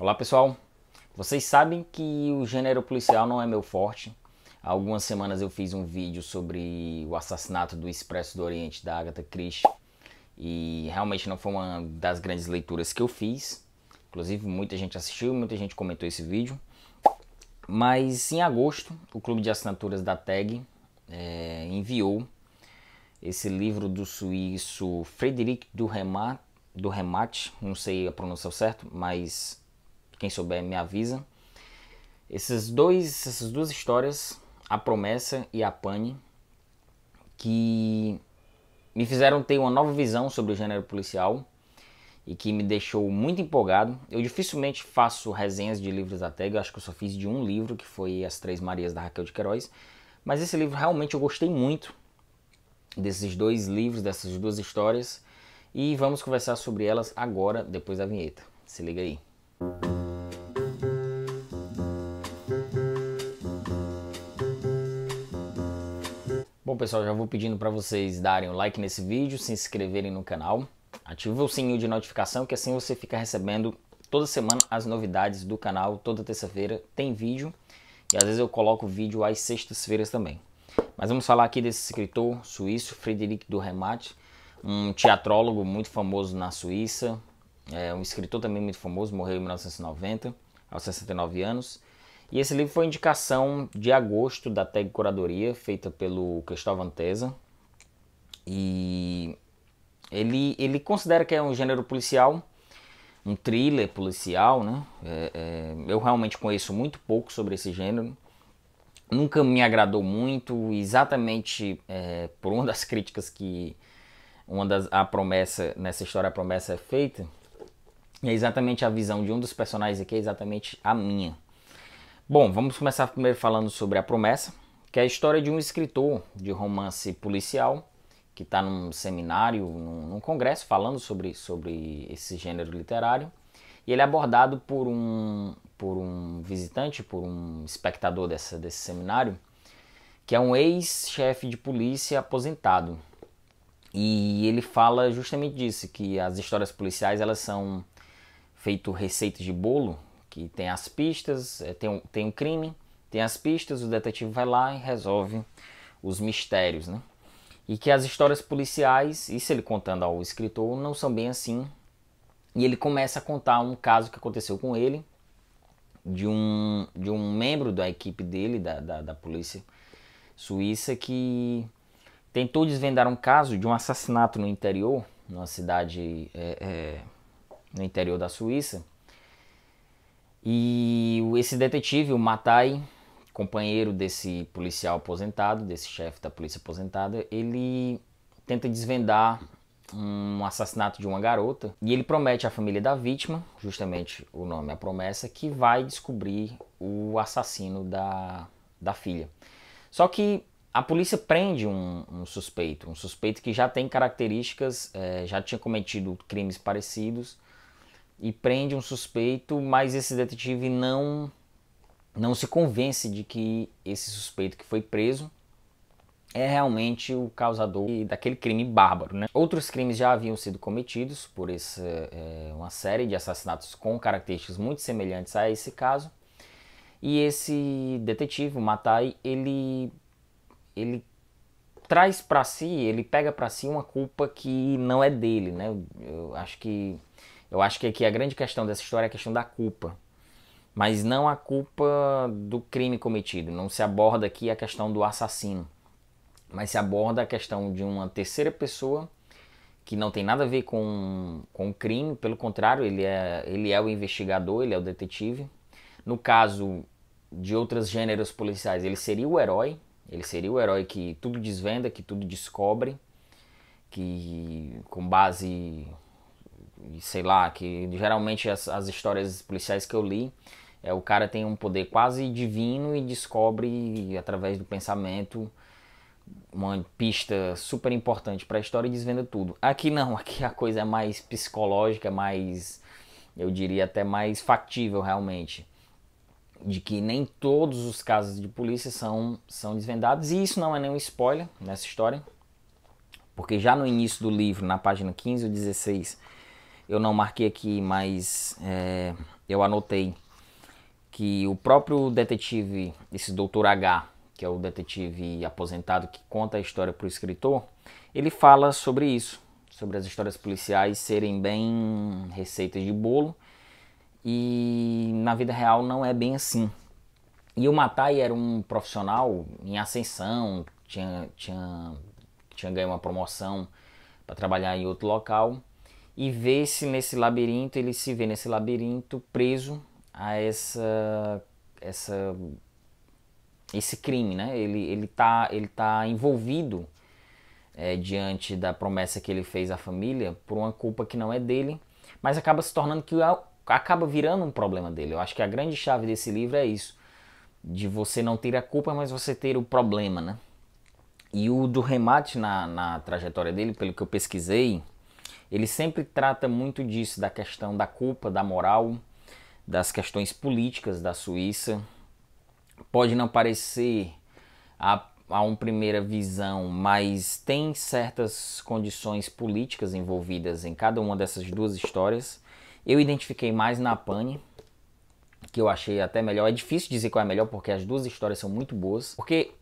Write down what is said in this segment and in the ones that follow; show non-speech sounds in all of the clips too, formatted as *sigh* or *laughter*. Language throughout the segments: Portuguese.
Olá pessoal, vocês sabem que o gênero policial não é meu forte. Há algumas semanas eu fiz um vídeo sobre o assassinato do Expresso do Oriente da Agatha Christie e realmente não foi uma das grandes leituras que eu fiz. Inclusive muita gente assistiu, muita gente comentou esse vídeo. Mas em agosto, o clube de assinaturas da TAG é, enviou esse livro do suíço Frederic Duremat, Duremat, não sei a pronúncia certo, mas quem souber me avisa. Esses dois, essas duas histórias, A Promessa e A Pane, que me fizeram ter uma nova visão sobre o gênero policial e que me deixou muito empolgado. Eu dificilmente faço resenhas de livros da eu acho que eu só fiz de um livro, que foi As Três Marias da Raquel de Queiroz, mas esse livro realmente eu gostei muito desses dois livros, dessas duas histórias, e vamos conversar sobre elas agora, depois da vinheta. Se liga aí. Pessoal, já vou pedindo para vocês darem o um like nesse vídeo, se inscreverem no canal, ative o sininho de notificação que assim você fica recebendo toda semana as novidades do canal, toda terça-feira tem vídeo e às vezes eu coloco vídeo às sextas-feiras também. Mas vamos falar aqui desse escritor suíço, Frederic Durremat, um teatrólogo muito famoso na Suíça, é um escritor também muito famoso, morreu em 1990, aos 69 anos. E esse livro foi indicação de agosto da Tag Curadoria, feita pelo Cristóvão Tesa. E ele, ele considera que é um gênero policial, um thriller policial, né? É, é, eu realmente conheço muito pouco sobre esse gênero. Nunca me agradou muito, exatamente é, por uma das críticas que uma das a promessa nessa história a promessa é feita é exatamente a visão de um dos personagens aqui é exatamente a minha Bom, vamos começar primeiro falando sobre A Promessa, que é a história de um escritor de romance policial que está num seminário, num, num, congresso, falando sobre, sobre esse gênero literário. E ele é abordado por um, por um visitante, por um espectador dessa, desse seminário, que é um ex-chefe de polícia aposentado. E ele fala justamente disso, que as histórias policiais elas são feito receitas de bolo, que tem as pistas, é, tem um, tem um crime, tem as pistas, o detetive vai lá e resolve os mistérios, né? E que as histórias policiais, isso ele contando ao escritor, não são bem assim. E ele começa a contar um caso que aconteceu com ele, de um, de um membro da equipe dele, da, da, da polícia suíça, que tentou desvendar um caso de um assassinato no interior, numa cidade é, é, no interior da Suíça, e esse detetive, o Matai, companheiro desse policial aposentado, desse chefe da polícia aposentada, ele tenta desvendar um assassinato de uma garota e ele promete à família da vítima, justamente o nome é a promessa, que vai descobrir o assassino da, da filha. Só que a polícia prende um, um suspeito, um suspeito que já tem características, é, já tinha cometido crimes parecidos e prende um suspeito, mas esse detetive não não se convence de que esse suspeito que foi preso é realmente o causador daquele crime bárbaro. Né? Outros crimes já haviam sido cometidos por essa, é, uma série de assassinatos com características muito semelhantes a esse caso. E esse detetive, o Matai, ele, ele traz para si, ele pega para si uma culpa que não é dele. Né? Eu acho que eu acho que aqui a grande questão dessa história é a questão da culpa, mas não a culpa do crime cometido. Não se aborda aqui a questão do assassino, mas se aborda a questão de uma terceira pessoa que não tem nada a ver com, com o crime, pelo contrário, ele é, ele é o investigador, ele é o detetive. No caso de outros gêneros policiais, ele seria o herói, ele seria o herói que tudo desvenda, que tudo descobre, que com base sei lá, que geralmente as, as histórias policiais que eu li, é, o cara tem um poder quase divino e descobre através do pensamento uma pista super importante para a história e desvenda tudo. Aqui não, *laughs* aqui a coisa é mais psicológica, mais, eu diria até mais factível realmente. De que nem todos os casos de polícia são, são desvendados, e isso não é nenhum spoiler nessa história, porque já no início do livro, na página 15 ou 16, eu não marquei aqui, mas é, eu anotei que o próprio detetive, esse doutor H, que é o detetive aposentado que conta a história para o escritor, ele fala sobre isso, sobre as histórias policiais serem bem receitas de bolo e na vida real não é bem assim. E o Matai era um profissional em ascensão, tinha, tinha, tinha ganho uma promoção para trabalhar em outro local e vê-se nesse labirinto, ele se vê nesse labirinto preso a essa, essa esse crime, né? Ele ele tá ele tá envolvido é, diante da promessa que ele fez à família por uma culpa que não é dele, mas acaba se tornando que acaba virando um problema dele. Eu acho que a grande chave desse livro é isso, de você não ter a culpa, mas você ter o problema, né? E o do remate na, na trajetória dele, pelo que eu pesquisei, ele sempre trata muito disso, da questão da culpa, da moral, das questões políticas da Suíça. Pode não parecer a, a uma primeira visão, mas tem certas condições políticas envolvidas em cada uma dessas duas histórias. Eu identifiquei mais na Pane, que eu achei até melhor. É difícil dizer qual é melhor porque as duas histórias são muito boas. Porque,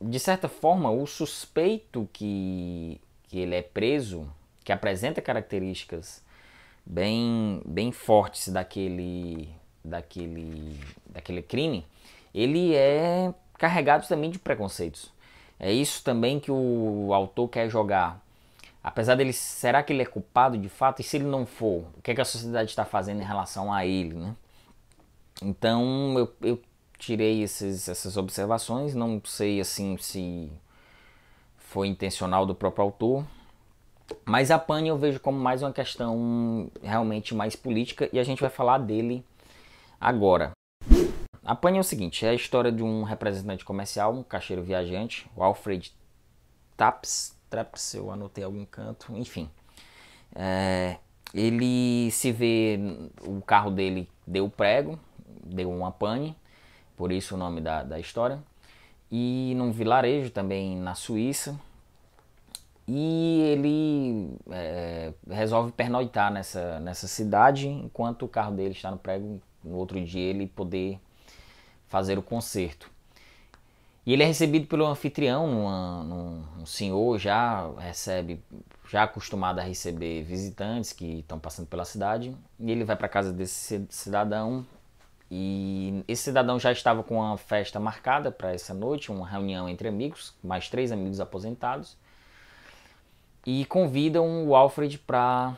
de certa forma, o suspeito que, que ele é preso, que apresenta características bem, bem fortes daquele, daquele, daquele crime, ele é carregado também de preconceitos. É isso também que o autor quer jogar. Apesar dele, será que ele é culpado de fato? E se ele não for, o que, é que a sociedade está fazendo em relação a ele, né? Então eu, eu tirei esses, essas observações, não sei assim se foi intencional do próprio autor, mas a Pane eu vejo como mais uma questão realmente mais política e a gente vai falar dele agora. A Pane é o seguinte, é a história de um representante comercial, um caixeiro viajante, o Alfred Taps, Traps, eu anotei algum canto, enfim. É, ele se vê, o carro dele deu prego, deu uma pane, por isso o nome da, da história. E num vilarejo também na Suíça, e ele é, resolve pernoitar nessa, nessa cidade enquanto o carro dele está no prego. No outro dia ele poder fazer o concerto. E ele é recebido pelo anfitrião, numa, num, um senhor já recebe, já acostumado a receber visitantes que estão passando pela cidade. E ele vai para casa desse cidadão. E esse cidadão já estava com uma festa marcada para essa noite, uma reunião entre amigos, mais três amigos aposentados e convidam o Alfred para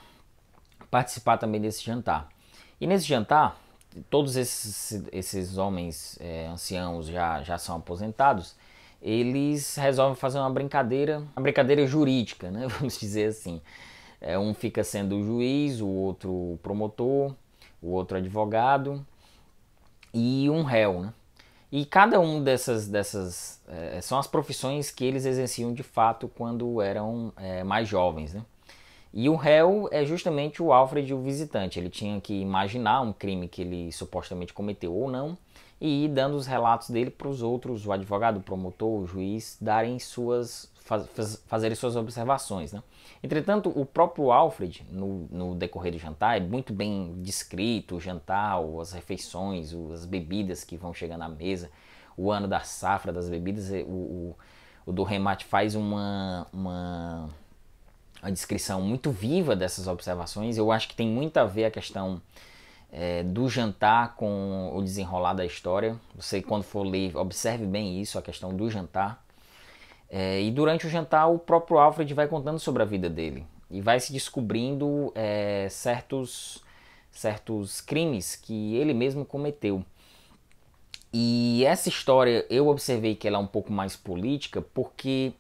participar também desse jantar. E nesse jantar, todos esses, esses homens é, anciãos já, já são aposentados, eles resolvem fazer uma brincadeira, uma brincadeira jurídica, né? *laughs* vamos dizer assim. É, um fica sendo o juiz, o outro o promotor, o outro advogado e um réu. Né? E cada um dessas, dessas é, são as profissões que eles exerciam de fato quando eram é, mais jovens. Né? E o réu é justamente o Alfred, o visitante. Ele tinha que imaginar um crime que ele supostamente cometeu ou não e ir dando os relatos dele para os outros, o advogado, o promotor, o juiz, darem suas, faz, faz, fazerem suas observações. Né? Entretanto, o próprio Alfred, no, no, decorrer do jantar, é muito bem descrito o jantar, as refeições, as bebidas que vão chegando à mesa, o ano da safra das bebidas. O, o, o do remate faz uma, uma, uma, descrição muito viva dessas observações. Eu acho que tem muito a ver a questão é, do jantar com o desenrolar da história. Você, quando for ler, observe bem isso, a questão do jantar é, e durante o jantar, o próprio Alfred vai contando sobre a vida dele e vai se descobrindo é, certos, certos crimes que ele mesmo cometeu. E essa história eu observei que ela é um pouco mais política porque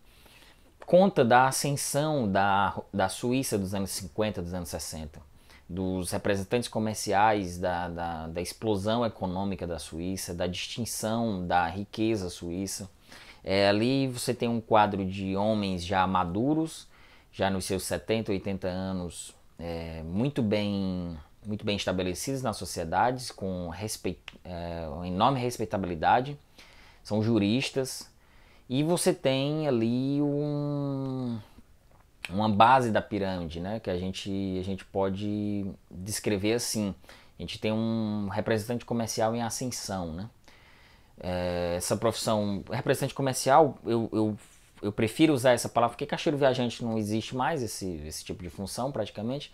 conta da ascensão da, da Suíça dos anos 50, dos anos 60, dos representantes comerciais, da, da, da explosão econômica da Suíça, da distinção da riqueza suíça. É, ali você tem um quadro de homens já maduros, já nos seus 70, 80 anos, é, muito bem muito bem estabelecidos na sociedade, com é, uma enorme respeitabilidade, são juristas, e você tem ali um, uma base da pirâmide, né? Que a gente, a gente pode descrever assim. A gente tem um representante comercial em ascensão, né? É, essa profissão, representante comercial, eu, eu, eu prefiro usar essa palavra porque caixeiro viajante não existe mais esse, esse tipo de função praticamente.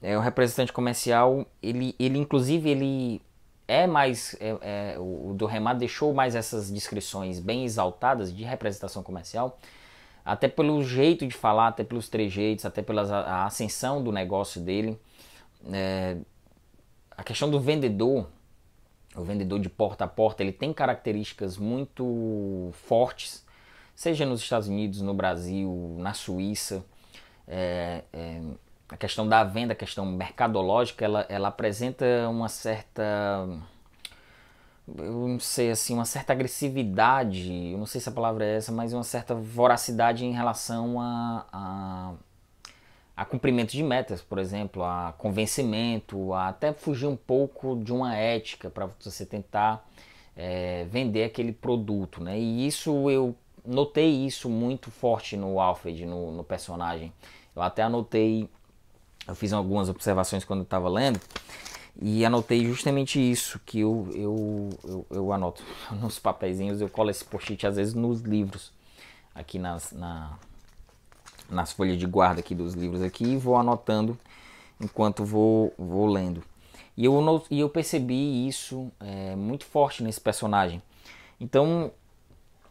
É, o representante comercial, ele, ele inclusive ele é mais é, é, o do Remar deixou mais essas descrições bem exaltadas de representação comercial, até pelo jeito de falar, até pelos trejeitos, até pela ascensão do negócio dele. É, a questão do vendedor, o vendedor de porta a porta, ele tem características muito fortes, seja nos Estados Unidos, no Brasil, na Suíça. É, é, a questão da venda, a questão mercadológica, ela, ela apresenta uma certa eu não sei assim, uma certa agressividade, eu não sei se a palavra é essa, mas uma certa voracidade em relação a, a, a cumprimento de metas, por exemplo, a convencimento, a até fugir um pouco de uma ética para você tentar é, vender aquele produto, né? E isso eu notei isso muito forte no Alfred, no, no personagem. Eu até anotei eu fiz algumas observações quando estava lendo e anotei justamente isso que eu, eu, eu, eu anoto *laughs* nos papeizinhos, eu colo esse post-it às vezes nos livros, aqui nas, na, nas folhas de guarda aqui dos livros aqui e vou anotando enquanto vou, vou lendo. E eu, e eu percebi isso é, muito forte nesse personagem. Então,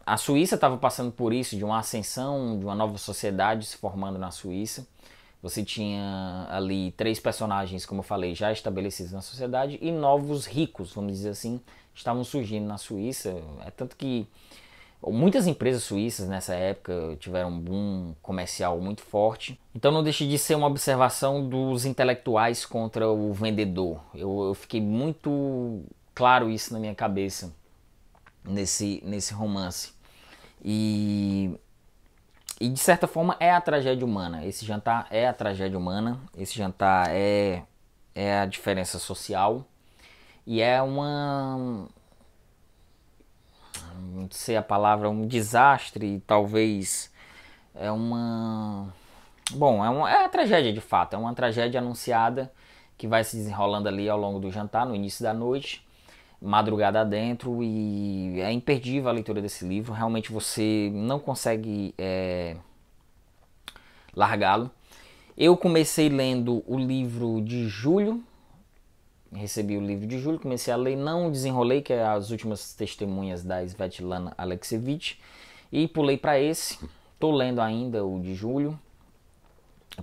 a Suíça estava passando por isso, de uma ascensão, de uma nova sociedade se formando na Suíça. Você tinha ali três personagens, como eu falei, já estabelecidos na sociedade e novos ricos, vamos dizer assim, estavam surgindo na Suíça. É tanto que muitas empresas suíças nessa época tiveram um boom comercial muito forte. Então não deixe de ser uma observação dos intelectuais contra o vendedor. Eu, eu fiquei muito claro isso na minha cabeça nesse, nesse romance. E e de certa forma é a tragédia humana. Esse jantar é a tragédia humana. Esse jantar é, é a diferença social. E é uma. Não sei a palavra, um desastre, talvez. É uma. Bom, é, uma, é a tragédia de fato. É uma tragédia anunciada que vai se desenrolando ali ao longo do jantar, no início da noite madrugada dentro e é imperdível a leitura desse livro. Realmente você não consegue é, largá-lo. Eu comecei lendo o livro de julho, recebi o livro de julho, comecei a ler, não desenrolei, que é as últimas testemunhas da Svetlana Alexievich, e pulei para esse. Tô lendo ainda o de julho.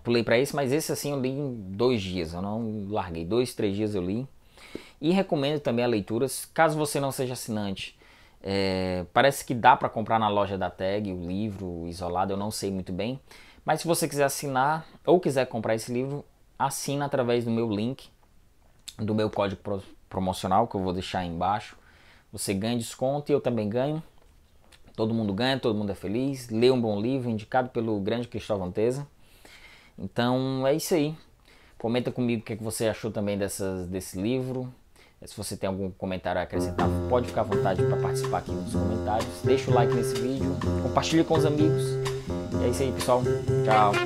pulei para esse, mas esse assim eu li em dois dias, eu não larguei. Dois, três dias eu li. E recomendo também a leitura, caso você não seja assinante. É, parece que dá para comprar na loja da Tag o livro isolado, eu não sei muito bem. Mas se você quiser assinar ou quiser comprar esse livro, assina através do meu link, do meu código pro, promocional que eu vou deixar aí embaixo. Você ganha desconto e eu também ganho. Todo mundo ganha, todo mundo é feliz. Lê um bom livro indicado pelo grande Cristóvão Teza. Então é isso aí. Comenta comigo o que, é que você achou também dessas, desse livro. Se você tem algum comentário a acrescentar, pode ficar à vontade para participar aqui nos comentários. Deixa o like nesse vídeo, compartilhe com os amigos. E é isso aí, pessoal. Tchau.